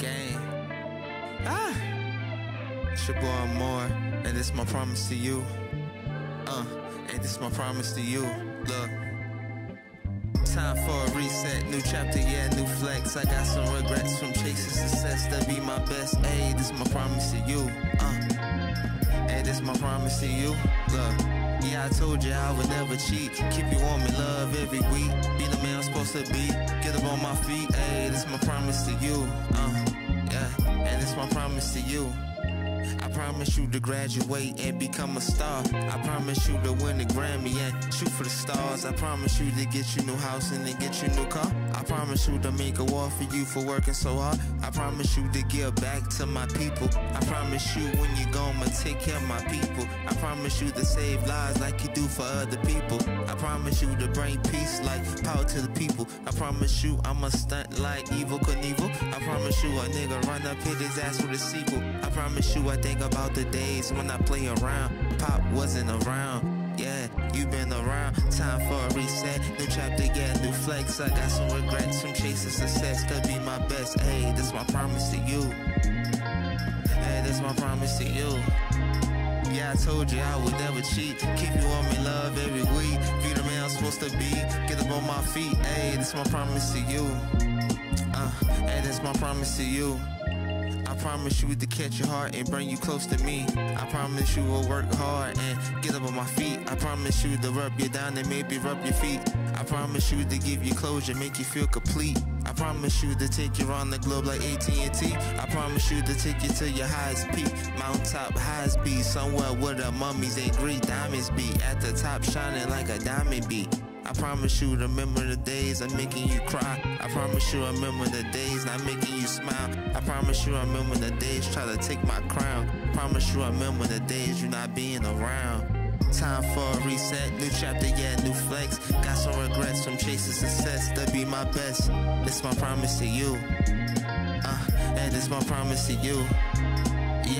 Gang. Ah. It's your boy more, and this my promise to you. Uh, and this my promise to you. Look. Time for a reset, new chapter, yeah, new flex. I got some regrets from chasing success that be my best. Hey, this my promise to you. Uh, hey, this my promise to you. Look, yeah, I told you I would never cheat. Keep you warm in love every week. Be the man I'm supposed to be. Get up on my feet. Hey, this my promise to you. Uh, and this my promise to you. I promise you to graduate and become a star. I promise you to win the Grammy and shoot for the stars. I promise you to get you new house and then get you new car. I promise you to make a wall for you for working so hard. I promise you to give back to my people. I promise you when you go, I'ma take care of my people. I promise you to save lives like you do for other people. I promise you to bring peace like power to the people. I promise you I'ma stunt like Evel Knievel. Promise you a nigga run up hit his ass with a sequel. I promise you I think about the days when I play around. Pop wasn't around. Yeah, you been around. Time for a reset. New chapter, yeah, new flex. I got some regrets from chasing success Could be my best. Hey, this my promise to you. Hey, this my promise to you. Yeah, I told you I would never cheat. Keep you on me love every week. Be the man I'm supposed to be. Get up on my feet. Hey, this my promise to you. Uh, hey, this my promise to you. I promise you to catch your heart and bring you close to me. I promise you will work hard and get up on my feet. I promise you to rub you down and maybe rub your feet. I promise you to give you closure, make you feel complete. I promise you to take you around the globe like AT&T. I promise you to take you to your highest peak, mountaintop highest be somewhere where the mummies ain't great diamonds be at the top shining like a diamond be. I promise you remember the days I'm making you cry. I promise you remember the days not making you smile. I promise you remember the days try to take my crown. I Promise you remember the days you not being around. Time for a reset, new chapter, yeah, new flex. Got some regrets from chasing success to be my best. This my promise to you. Uh, and this my promise to you.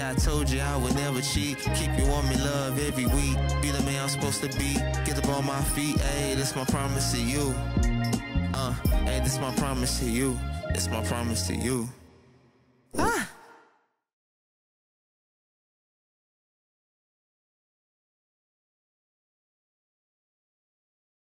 I told you I would never cheat. Keep you on me love every week. Be the man I'm supposed to be. Get up on my feet. Hey, this my promise to you. Uh, hey, this my promise to you. It's my promise to you. Ah!